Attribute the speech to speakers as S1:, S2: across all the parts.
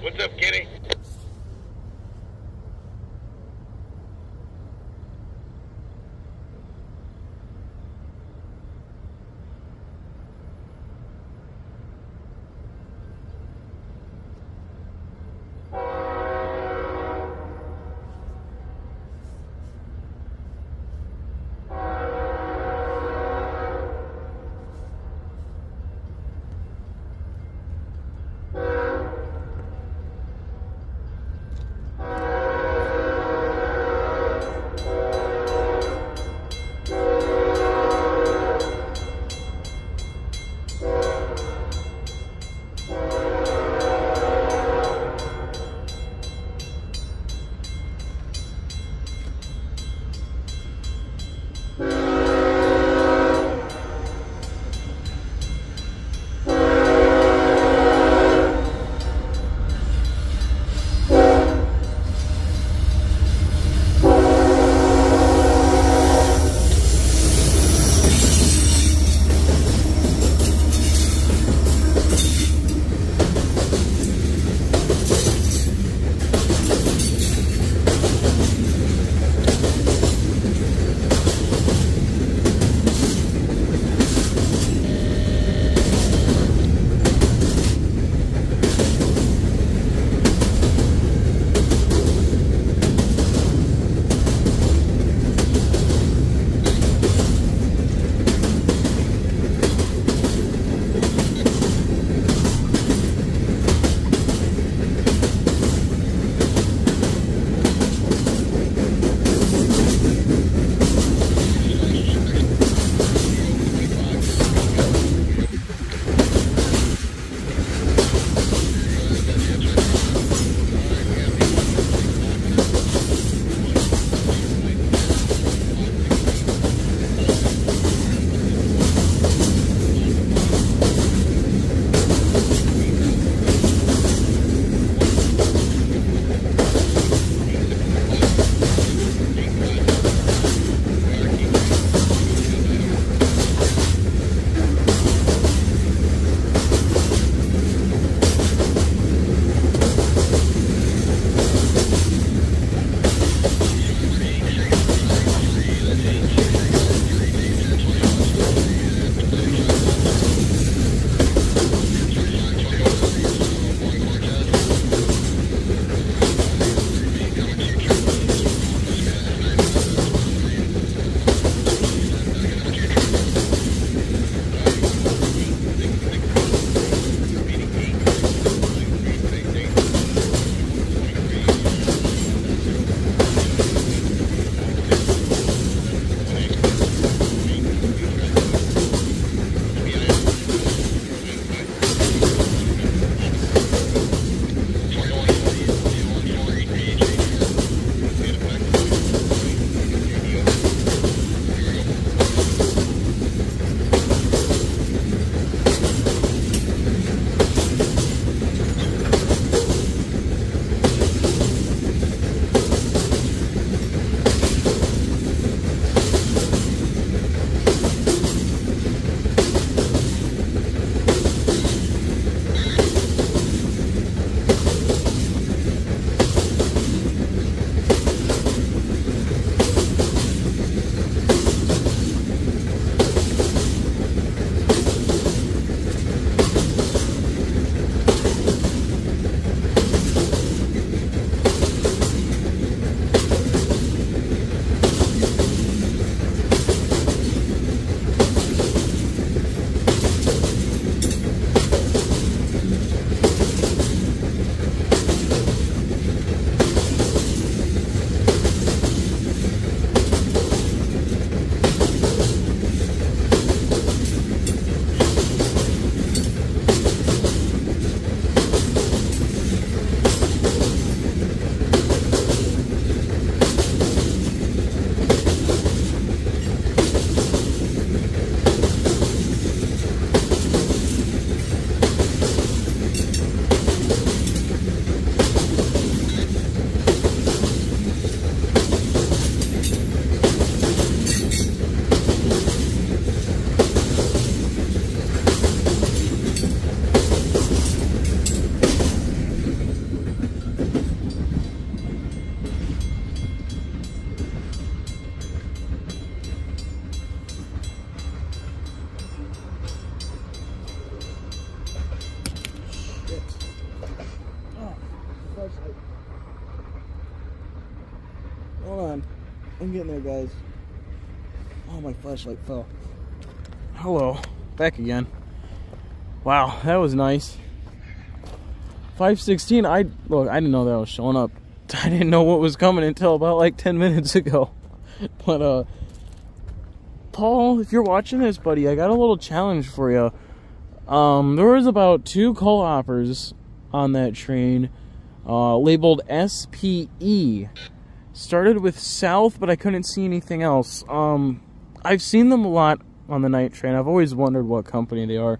S1: What's up, Kenny?
S2: I'm getting there, guys. Oh, my flashlight fell. Hello. Back again. Wow, that was nice. 516, I look, I didn't know that was showing up. I didn't know what was coming until about like 10 minutes ago. But uh Paul, if you're watching this, buddy, I got a little challenge for you. Um, there was about two co-oppers on that train, uh, labeled SPE. Started with South, but I couldn't see anything else. Um, I've seen them a lot on the night train. I've always wondered what company they are.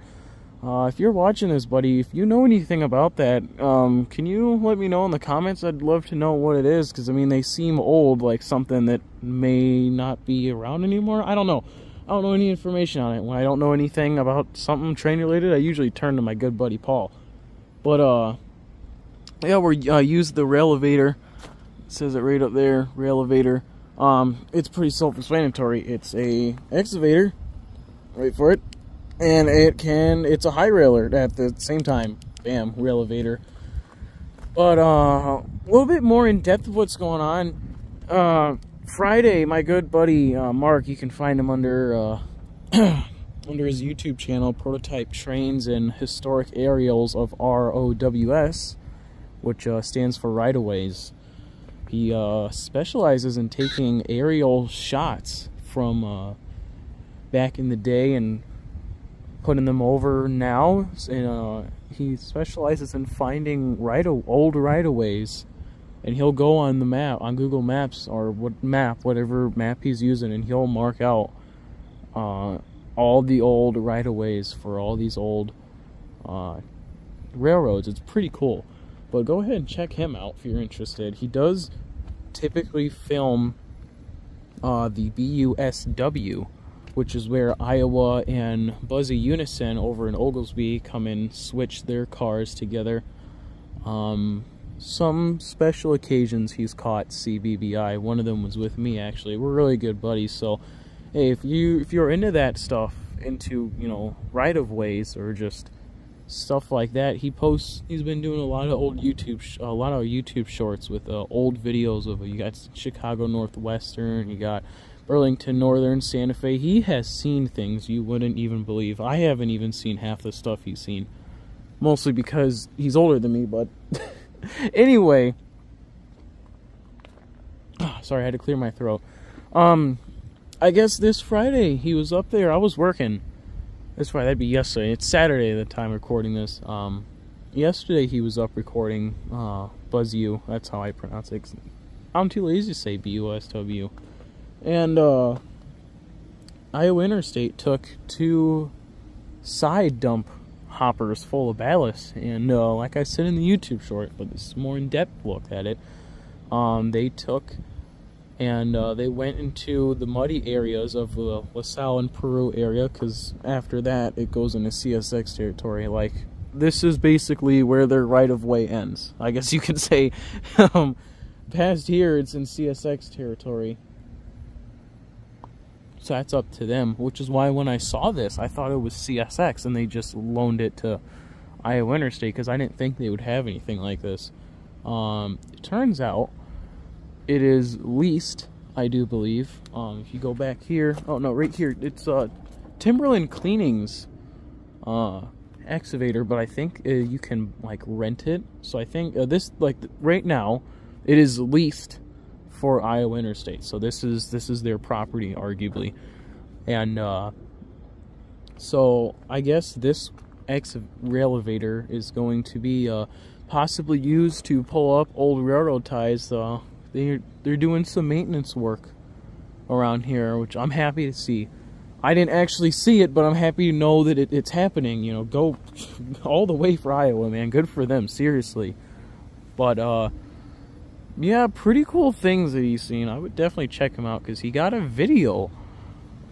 S2: Uh, if you're watching this, buddy, if you know anything about that, um, can you let me know in the comments? I'd love to know what it is, because, I mean, they seem old, like something that may not be around anymore. I don't know. I don't know any information on it. When I don't know anything about something train related, I usually turn to my good buddy Paul. But uh, yeah, we uh, use the rail elevator. Says it right up there, rail elevator. Um, it's pretty self-explanatory. It's a excavator. Wait for it, and it can. It's a high railer at the same time. Bam, rail elevator. But uh, a little bit more in depth of what's going on. Uh, Friday, my good buddy uh, Mark, you can find him under uh, under his YouTube channel, Prototype Trains and Historic Aerials of ROWS, which uh, stands for Right-of-Ways. He uh, specializes in taking aerial shots from uh, back in the day and putting them over now. And uh, he specializes in finding right old right-of-ways and he'll go on the map on Google Maps or what map, whatever map he's using, and he'll mark out uh, all the old right of ways for all these old uh, railroads. It's pretty cool. But go ahead and check him out if you're interested. He does typically film uh, the BUSW, which is where Iowa and Buzzy Unison over in Oglesby come and switch their cars together. Um, some special occasions he's caught CBBI. One of them was with me actually. We're really good buddies. So, hey, if you if you're into that stuff, into you know right of ways or just stuff like that, he posts. He's been doing a lot of old YouTube, a lot of YouTube shorts with uh, old videos of. You got Chicago Northwestern. You got Burlington Northern, Santa Fe. He has seen things you wouldn't even believe. I haven't even seen half the stuff he's seen. Mostly because he's older than me, but anyway, sorry, I had to clear my throat. Um, I guess this Friday he was up there. I was working. This Friday, that'd be yesterday. It's Saturday at the time recording this. Um, yesterday he was up recording uh, Buzz U. That's how I pronounce it. I'm too lazy to say B U S W. And uh, Iowa Interstate took two side dump hoppers full of ballast. And uh, like I said in the YouTube short, but this is more in depth look at it. Um, they took and uh, they went into the muddy areas of the LaSalle and Peru area because after that it goes into CSX territory. Like this is basically where their right of way ends. I guess you could say. um, past here, it's in CSX territory. So that's up to them, which is why when I saw this, I thought it was CSX and they just loaned it to Iowa Interstate because I didn't think they would have anything like this. Um, it turns out it is leased, I do believe. Um, if you go back here, oh no, right here, it's uh, Timberland Cleanings uh, excavator, but I think uh, you can like rent it. So I think uh, this, like right now, it is leased for Iowa Interstate. So this is this is their property, arguably, and uh, so I guess this elevator is going to be uh, possibly used to pull up old railroad ties. Uh, they they're doing some maintenance work around here, which I'm happy to see. I didn't actually see it, but I'm happy to know that it, it's happening. You know, go all the way for Iowa, man. Good for them, seriously. But uh yeah, pretty cool things that he's seen. I would definitely check him out because he got a video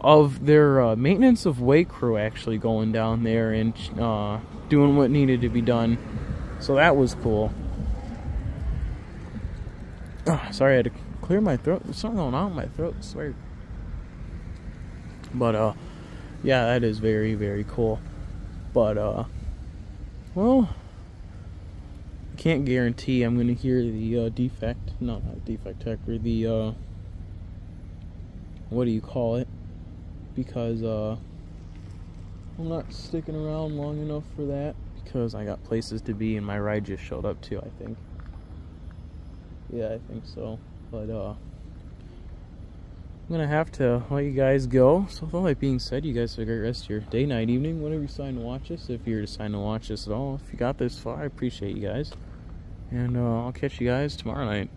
S2: of their uh, maintenance of way crew actually going down there and uh, doing what needed to be done. So that was cool. Oh, sorry, I had to clear my throat. There's something going on in my throat. I swear. But uh, yeah, that is very very cool. But uh, well, can't guarantee I'm gonna hear the uh, defect, no, not defect or the uh, what do you call it? Because uh, I'm not sticking around long enough for that because I got places to be and my ride just showed up too. I think. Yeah, I think so. But uh, I'm gonna have to let you guys go. So with all that being said, you guys have a great rest of your day, night, evening, whenever you decide to watch this. If you're deciding to watch this at all, if you got this far, I appreciate you guys. And uh, I'll catch you guys tomorrow night.